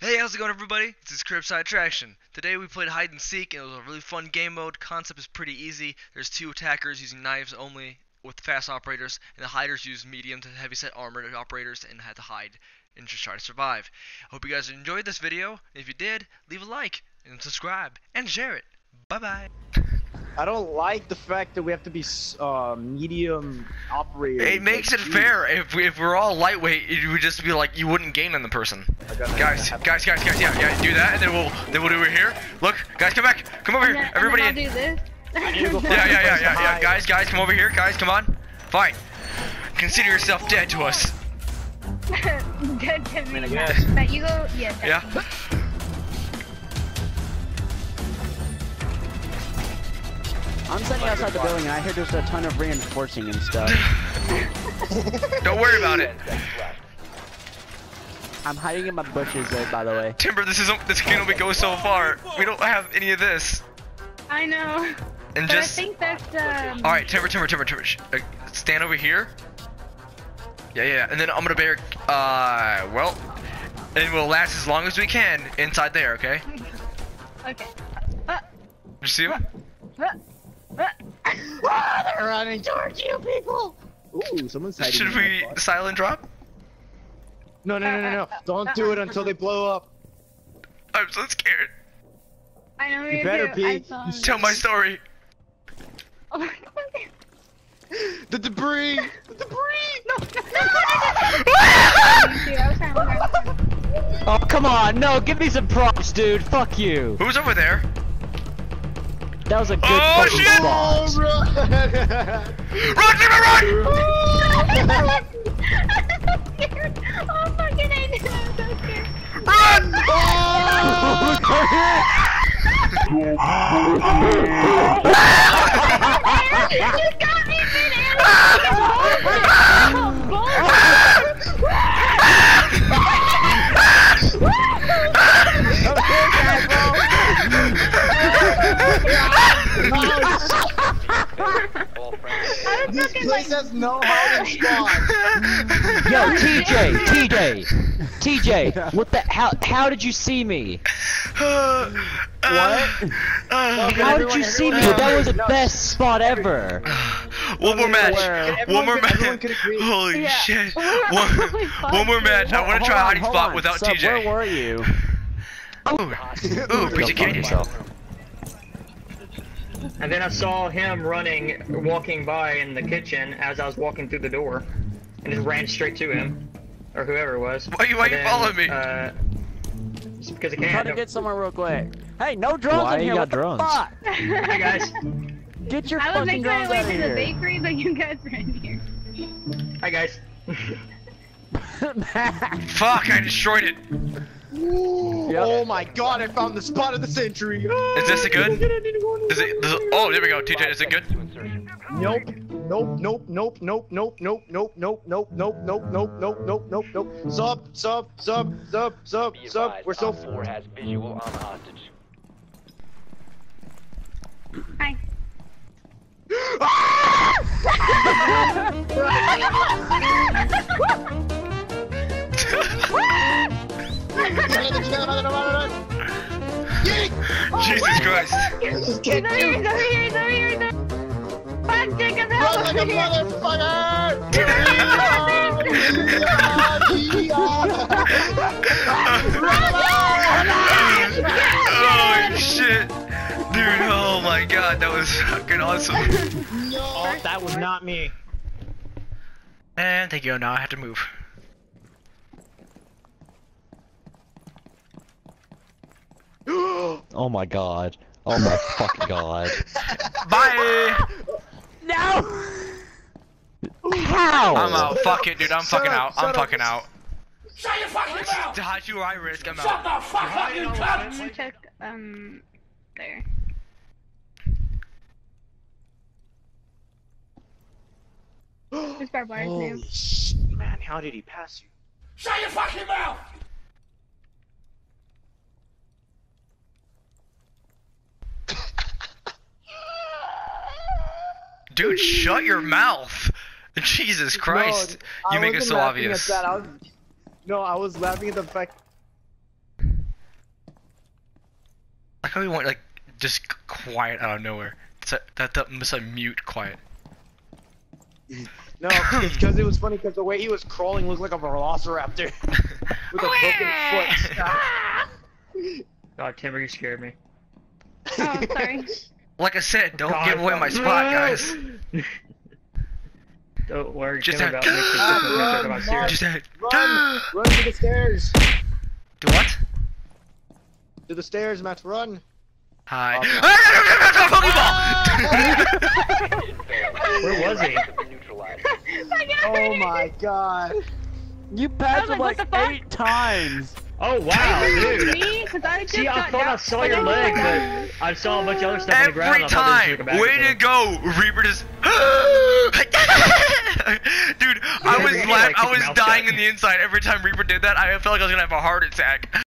Hey, how's it going, everybody? This is CurbSide Attraction. Today we played hide and seek, and it was a really fun game mode. Concept is pretty easy. There's two attackers using knives only with fast operators, and the hiders use medium to heavy set armored operators and had to hide and just try to survive. Hope you guys enjoyed this video. If you did, leave a like and subscribe and share it. Bye bye. I don't like the fact that we have to be uh, medium operators. It makes it Like, fair. If, we, if we're all lightweight, it would just be like you wouldn't gain on the person. Guys, guys, guys, guys, yeah, yeah, do that, and then we'll then we'll do it here. Look, guys, come back, come over And here, then- everybody. And in. then I'll do need to go this. Yeah, yeah, yeah, yeah, yeah. Guys, guys, come over here, guys, come on. Fine. Consider yourself dead to us. Dead to me. mean, I guess. That you go. Yeah. Yeah. I'm standing outside the building and I hear there's a ton of reinforcing and stuff. Don't worry about it. I'm hiding in my bushes though, by the way. Timber, this isn't. This can only go so far. We don't have any of this. I know. And But just. I think that's um. All right, Timber, Timber, Timber, Timber. Uh, stand over here. Yeah, yeah, yeah. And then I'm gonna bear. Uh, well, and we'll last as long as we can inside there. Okay. Okay. Uh, You see him? uh, uh. Ah, they're running towards you, people. Ooh, someone's hiding. Should we silent drop? No, no, no, no, no! Don't do it until they blow up. I'm so scared. I know You you better do. be. I saw You him. Tell my story. Oh my god. The debris. The debris. No. No! no, was trying to Oh, come on! No, give me some props, dude! Fuck you! Who's over there? That was a good Oh, fucking shit! spot. Oh, oh, run! Run, oh, Timber, run! I'm so scared. Oh fucking I did. I'm so scared. Run! you got me This place has no hiding spot. Yo, TJ, TJ, TJ, what the? How how did you see me? Uh, what? Uh, how did you see me? That was the best spot ever. one more match. One more Everyone could- everyone match. Holy Yeah. shit. Oh One, my fuck, one more match. I want to try a hiding spot on. without Sup, TJ. Where were you? Ooh, oh, ooh, piece of candy. And then I saw him running, walking by in the kitchen as I was walking through the door, and just ran straight to him, or whoever it was. Why you- why And you then, following me? Uh, just because I Try can. to get somewhere real quick. Hey, no drones Why in you here. got what the drones? fuck? Hi guys. Get your I was making my way out of to the bakery, but you guys are in here. Hi guys. Fuck, I destroyed it. Oh my god, I found the spot of the century. Is this a good? Is it? Is it oh, there we go. TJ, is it good? Nope. Nope, nope, nope, nope, nope, nope, nope, nope, nope, nope, nope, nope, nope, nope, nope, nope. Sub, sub, sub, sub, sub, sub. We're so. Four has visual on the hostage. Hi. Jesus Christ. He's over here, he's over here, he's over here, he's over here. Fuck, Jacob, help Run like a over here. oh shit. Dude, oh my god, that was fucking awesome. Oh, that was not me. And thank you, now I have to move. Oh my god. Oh my fucking god. Bye! No! How? I'm out. Fuck it, dude. I'm Shut fucking up, out. I'm up. fucking out. Shut your fucking mouth! How'd you I risk? I'm Shut out. the fuck up, you cunt! Let me check, um, there. Who's barbed wire's Holy new? shit, man, how did he pass you? Shut your fucking mouth! Dude, shut your mouth. Jesus Christ. No, you I make it wasn't so laughing obvious. At that. I was, no, I was laughing at the fact. like how he went like just quiet out of nowhere. It's a, that that must like mute quiet. No, it's because it was funny because the way he was crawling looked like a velociraptor with a broken foot. God, Timber, you scared me. Oh, sorry. Like I said, don't God, give away my fuck. spot, guys. Don't worry, Just Timber, about makes Ah, about run. Just that. Run! Run to the stairs! Do what? To the stairs, Matt, run! Hi. Oh, Where was he? Oh my god. You passed was him like, like, what the fuck? eight times. Oh wow, dude. Me? Because I just See, I got thought I saw your leg, but I saw a bunch of other stuff on the ground. Every I time, just took it back way to go, Reaper just. Dude, I was he, like, I was dying in the inside every time Reaper did that. I felt like I was gonna have a heart attack.